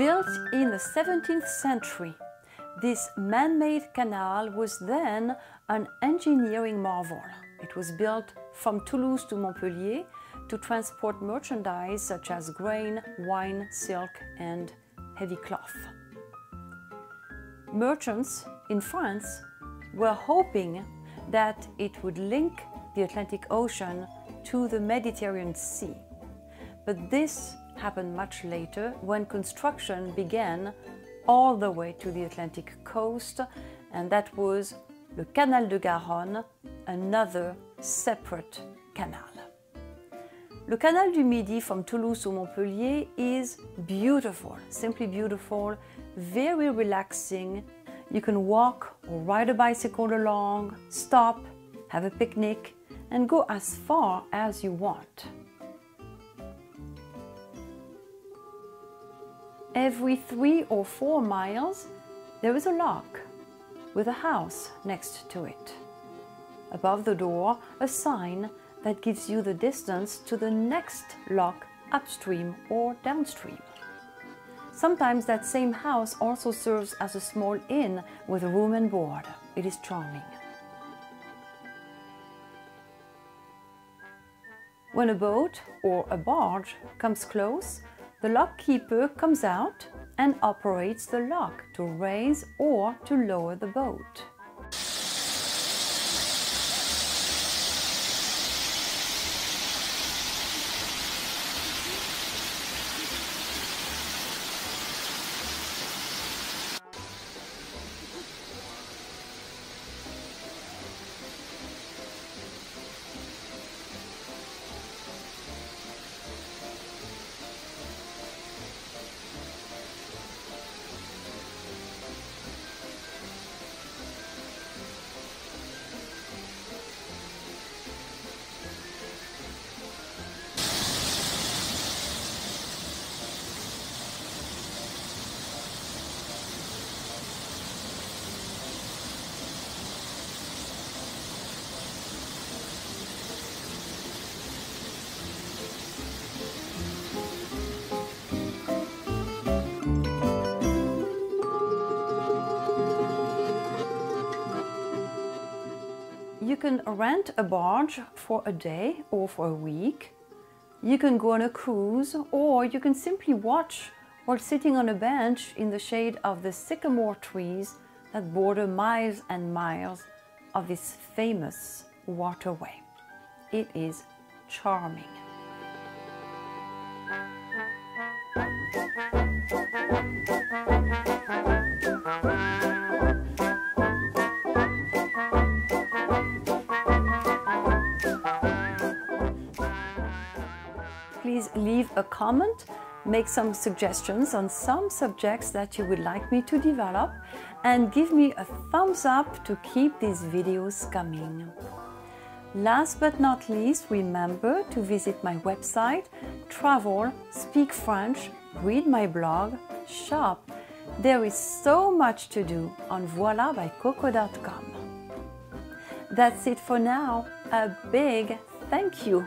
Built in the 17th century, this man-made canal was then an engineering marvel. It was built from Toulouse to Montpellier to transport merchandise such as grain, wine, silk and heavy cloth. Merchants in France were hoping that it would link the Atlantic Ocean to the Mediterranean Sea. But this happened much later when construction began all the way to the Atlantic coast, and that was the Canal de Garonne, another separate canal. Le Canal du Midi from Toulouse to Montpellier is beautiful, simply beautiful, very relaxing. You can walk or ride a bicycle along, stop, have a picnic, and go as far as you want. Every three or four miles, there is a lock with a house next to it. Above the door, a sign that gives you the distance to the next lock upstream or downstream. Sometimes that same house also serves as a small inn with a room and board. It is charming. When a boat or a barge comes close, the lock keeper comes out and operates the lock to raise or to lower the boat. Can rent a barge for a day or for a week. You can go on a cruise or you can simply watch while sitting on a bench in the shade of the sycamore trees that border miles and miles of this famous waterway. It is charming. Please leave a comment, make some suggestions on some subjects that you would like me to develop, and give me a thumbs up to keep these videos coming. Last but not least, remember to visit my website, travel, speak French, read my blog, shop. There is so much to do on voilabycoco.com. That's it for now. A big thank you.